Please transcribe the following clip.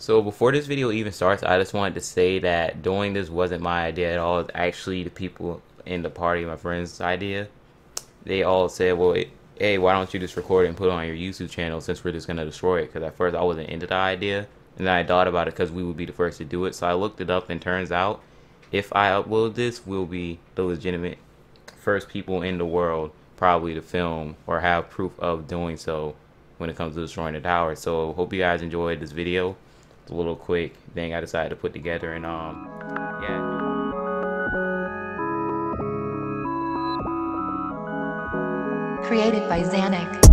So before this video even starts, I just wanted to say that doing this wasn't my idea at all. It's actually the people in the party, my friends' idea. They all said, well, hey, why don't you just record it and put it on your YouTube channel since we're just going to destroy it? Because at first I wasn't into the idea. And then I thought about it because we would be the first to do it. So I looked it up and turns out if I upload this, we'll be the legitimate first people in the world probably to film or have proof of doing so when it comes to destroying the tower. So hope you guys enjoyed this video a little quick thing I decided to put together and um yeah. Created by Xanic.